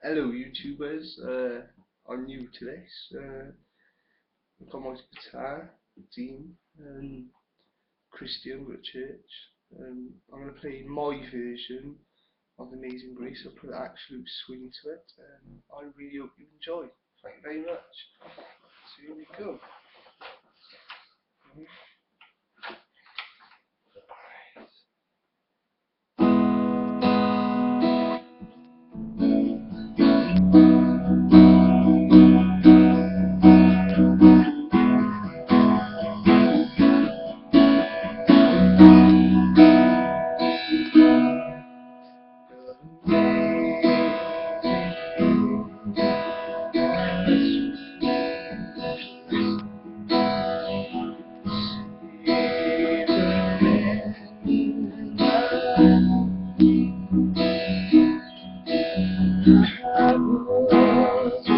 Hello YouTubers, uh, I'm new to this. Uh, I've got my guitar, Dean, and Christian church. Um, I'm going to play my version of Amazing Grace. I'll put an absolute swing to it, and I really hope you enjoy. Thank you very much. So here we go. Thank you.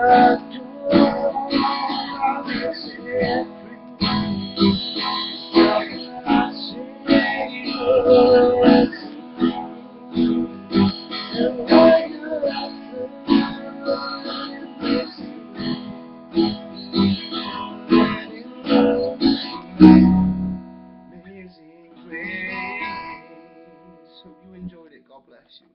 Amazing grace. Hope you enjoyed it. God bless you.